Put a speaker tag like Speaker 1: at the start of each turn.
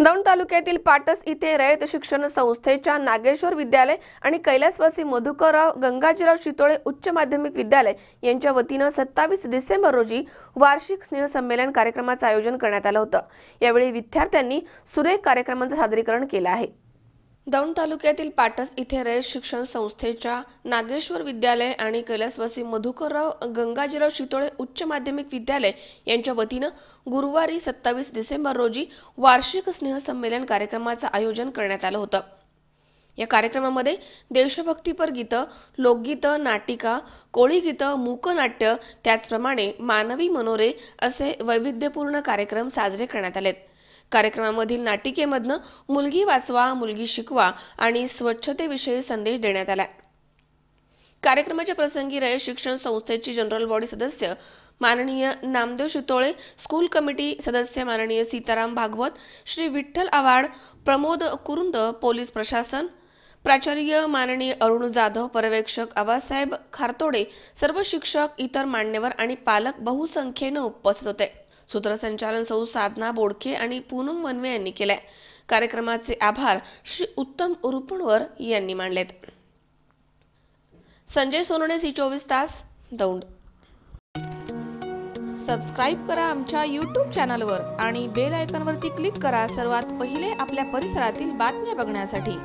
Speaker 1: दौंड तालुक्यातील पाटस इथे रयत शिक्षण संस्थेच्या नागेश्वर विद्यालय आणि कैलासवासी मधुकरराव गंगाजीराव शितोळे उच्च माध्यमिक विद्यालय यांच्या वतीनं सत्तावीस डिसेंबर रोजी वार्षिक स्नेहसंमेलन कार्यक्रमाचं आयोजन करण्यात आलं होतं. यावेळी विद्यार्थ्यांनी सुरेख कार्यक्रमाचं सादरीकरण केलं आहे. दौंड तालुक्यातील पाटस इथे रयत शिक्षण संस्थेच्या नागेश्वर विद्यालय आणि कैलासवासी मधुकरराव गंगाजीराव शितोळे उच्च माध्यमिक विद्यालय यांच्या वतीनं गुरुवारी सत्तावीस डिसेंबर रोजी वार्षिक स्नेहसंमेलन कार्यक्रमाचं आयोजन करण्यात आलं होतं. या कार्यक्रमामध्ये देशभक्तीपर गीतं लोकगीतं नाटिका कोळीगीतं मूकनाट्य त्याचप्रमाणे मानवी मनोरे असे वैविध्यपूर्ण कार्यक्रम साजरे करण्यात आलेत. कार्यक्रमामधील नाटिकेमधनं मुलगी वाचवा मुलगी शिकवा आणि स्वच्छतेविषयी संदेश देण्यात आला कार्यक्रमाच्या प्रसंगी रयत शिक्षण संस्थेची जनरल बॉडी सदस्य माननीय नामदेव शितोळे स्कूल कमिटी सदस्य माननीय सीताराम भागवत श्री विठ्ठल आव्हाड प्रमोद कुरुंद पोलीस प्रशासन प्राचार्य माननीय अरुण जाधव पर्यवेक्षक आबासाहेब खारतोडे सर्व शिक्षक इतर मान्यवर आणि पालक बहुसंख्येनं उपस्थित होते. सूत्रसंचालन सौ साधना बोडखे आणि पूनम वनवे यांनी केलंय. कार्यक्रमाचे आभार श्री उत्तम उरुपणवर यांनी मानलेत संजय सोनवणे सी चोवीस तास दौंड. सबस्क्राईब करा आमच्या यूट्यूब चॅनलवर आणि बेल आयकॉनवरती क्लिक करा सर्वात पहिले आपल्या परिसरातील बातम्या बघण्यासाठी.